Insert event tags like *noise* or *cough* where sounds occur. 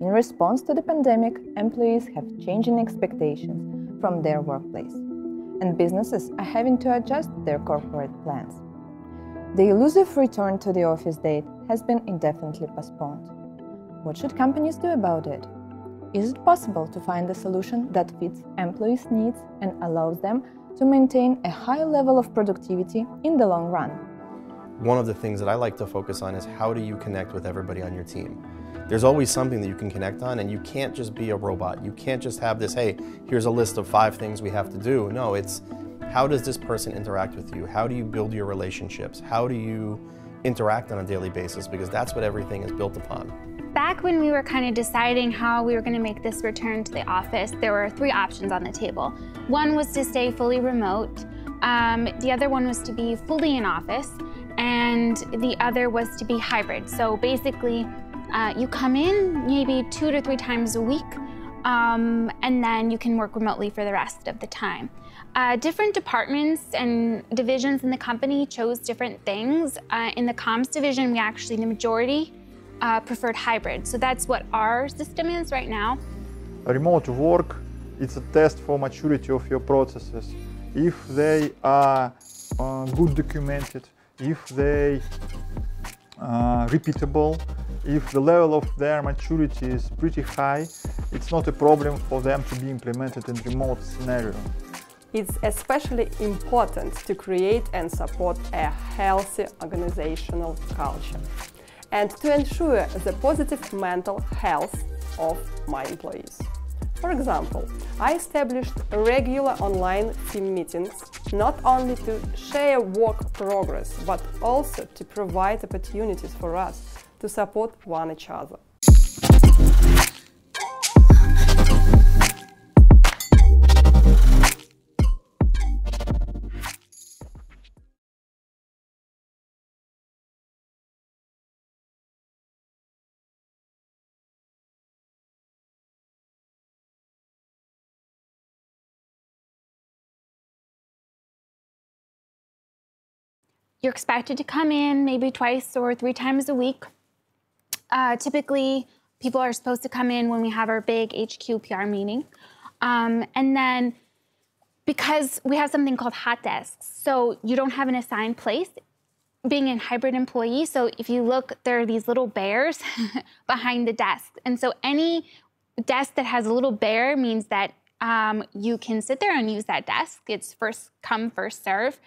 In response to the pandemic, employees have changing expectations from their workplace, and businesses are having to adjust their corporate plans. The elusive return to the office date has been indefinitely postponed. What should companies do about it? Is it possible to find a solution that fits employees' needs and allows them to maintain a high level of productivity in the long run? One of the things that I like to focus on is how do you connect with everybody on your team? There's always something that you can connect on, and you can't just be a robot. You can't just have this, hey, here's a list of five things we have to do. No, it's how does this person interact with you? How do you build your relationships? How do you interact on a daily basis? Because that's what everything is built upon. Back when we were kind of deciding how we were going to make this return to the office, there were three options on the table. One was to stay fully remote, um, the other one was to be fully in office, and the other was to be hybrid. So basically, uh, you come in maybe two to three times a week, um, and then you can work remotely for the rest of the time. Uh, different departments and divisions in the company chose different things. Uh, in the comms division, we actually, the majority uh, preferred hybrid. So that's what our system is right now. Remote work, it's a test for maturity of your processes. If they are uh, good documented, if they are repeatable, if the level of their maturity is pretty high, it's not a problem for them to be implemented in remote scenario. It's especially important to create and support a healthy organizational culture and to ensure the positive mental health of my employees. For example, I established regular online team meetings not only to share work progress, but also to provide opportunities for us to support one each other. You're expected to come in maybe twice or three times a week. Uh, typically, people are supposed to come in when we have our big HQ PR meeting. Um, and then because we have something called hot desks, so you don't have an assigned place, being a hybrid employee, so if you look, there are these little bears *laughs* behind the desk. And so any desk that has a little bear means that um, you can sit there and use that desk. It's first come, first serve.